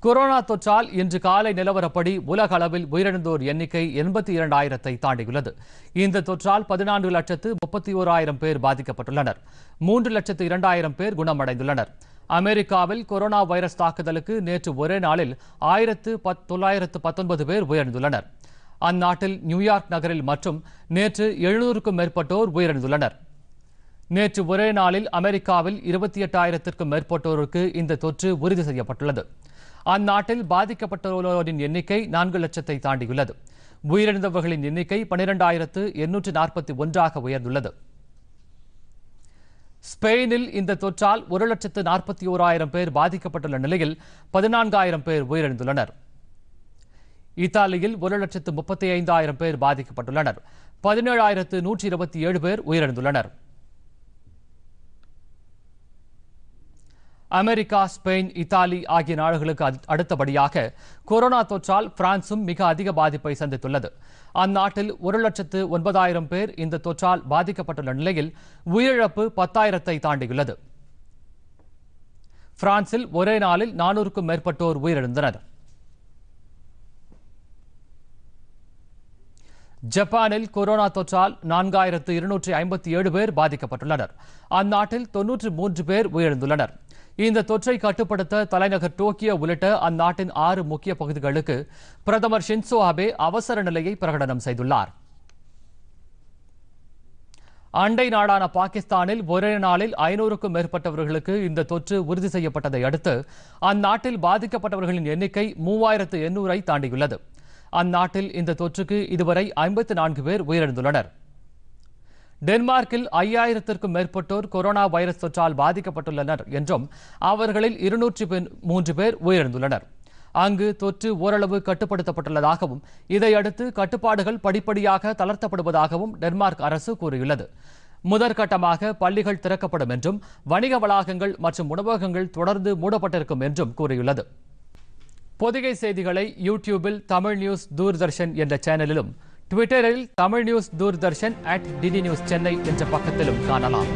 Corona தொற்றால் இன்று காலை நிலவரப்படி உலக அளவில் உயிரிழந்தோர் எண்ணிக்கை எண்பத்தி இரண்டாயிரத்தை தாண்டியுள்ளது. இந்த தொற்றால் பதினான்கு லட்சத்து முப்பத்தி ஓராயிரம் பேர் பாதிக்கப்பட்டுள்ளனர். மூன்று லட்சத்து இரண்டாயிரம் பேர் குணமடைந்துள்ளனர். அமெரிக்காவில் கொரோனா வைரஸ் தாக்குதலுக்கு நேற்று ஒரே நாளில் ஆயிரத்து பத் தொள்ளாயிரத்து பத்தொன்பது பேர் உயிரிழந்துள்ளனர். அந்நாட்டில் நியூயார்க் நகரில் மற்றும் நேற்று எழுநூறுக்கும் மேற்பட்டோர் உயிரிழந்துள்ளனர். நேற்று ஒரே நாளில் அமெரிக்காவில் இருபத்தி எட்டாயிரத்திற்கும் மேற்பட்டோருக்கு இந்த தொற்று உறுதி செய்யப்பட்டுள்ளது. அந்நாட்டில் பாதிக்கப்பட்டுள்ளோரின் எண்ணிக்கை நான்கு லட்சத்தை தாண்டியுள்ளது. உயிரிழந்தவர்களின் எண்ணிக்கை பனிரெண்டாயிரத்து எண்ணூற்று நாற்பத்தி ஒன்றாக உயர்ந்துள்ளது. ஸ்பெயினில் இந்த தொற்றால் ஒரு லட்சத்து நாற்பத்தி ஓராயிரம் பேர் பாதிக்கப்பட்டுள்ள நிலையில் பதினான்காயிரம் பேர் உயிரிழந்துள்ளனர். இத்தாலியில் ஒரு லட்சத்து முப்பத்தி ஐந்தாயிரம் பேர் பாதிக்கப்பட்டுள்ளனர். பதினேழாயிரத்து நூற்றி இருபத்தி ஏழு பேர் உயிரிழந்துள்ளனர். அமெரிக்கா ஸ்பெயின் இத்தாலி ஆகிய நாடுகளுக்கு அடுத்தபடியாக கொரோனா தொற்றால் பிரான்சும் மிக அதிக பாதிப்பை சந்தித்துள்ளது. அந்நாட்டில் ஒரு லட்சத்து ஒன்பதாயிரம் பேர் இந்த தொற்றால் பாதிக்கப்பட்டுள்ள நிலையில் உயிரிழப்பு பத்தாயிரத்தை தாண்டியுள்ளது. பிரான்சில் ஒரே நாளில் நானூறுக்கும் மேற்பட்டோர் உயிரிழந்தனர். ஜப்பானில் கொரோனா தொற்றால் நான்காயிரத்து இருநூற்றி ஐம்பத்தி ஏழு பேர் பாதிக்கப்பட்டுள்ளனர். அந்நாட்டில் தொன்னூற்று மூன்று பேர் உயிரிழந்துள்ளனர். இந்த தொற்றை கட்டுப்படுத்த தலைநகர் டோக்கியோ உள்ளிட்ட அந்நாட்டின் ஆறு முக்கிய பகுதிகளுக்கு பிரதமர் ஷின்சோ அபே அவசர நிலையை பிரகடனம் செய்துள்ளார். அண்டை நாடான பாகிஸ்தானில் ஒரே நாளில் ஐநூறுக்கும் மேற்பட்டவர்களுக்கு இந்த தொற்று உறுதி செய்யப்பட்டதை அடுத்து அந்நாட்டில் பாதிக்கப்பட்டவர்களின் எண்ணிக்கை மூவாயிரத்து எண்ணூறை தாண்டியுள்ளது. அந்நாட்டில் இந்த தொற்றுக்கு இதுவரை ஐம்பத்தி நான்கு பேர் உயிரிழந்துள்ளனர். டென்மார்க்கில் ஐயாயிரத்திற்கும் மேற்பட்டோர் கொரோனா வைரஸ் தொற்றால் பாதிக்கப்பட்டுள்ளனர் என்றும் அவர்களில் இருநூற்றி மூன்று பேர் உயிரிழந்துள்ளனர். அங்கு தொற்று ஓரளவு கட்டுப்படுத்தப்பட்டுள்ளதாகவும் இதையடுத்து கட்டுப்பாடுகள் படிப்படியாக தளர்த்தப்படுவதாகவும் டென்மார்க் அரசு கூறியுள்ளது. முதற்கட்டமாக பள்ளிகள் திறக்கப்படும் என்றும் வணிக வளாகங்கள் மற்றும் உணவகங்கள் தொடர்ந்து மூடப்பட்டிருக்கும் என்றும் கூறியுள்ளது. பொதிகை செய்திகளை யூடியூபில் தமிழ் நியூஸ் தூர்தர்ஷன் என்ற சேனலிலும் ட்விட்டரில் Tamil news Doordarshan at DD news Chennai என்ற பக்கத்திலும் காணலாம்.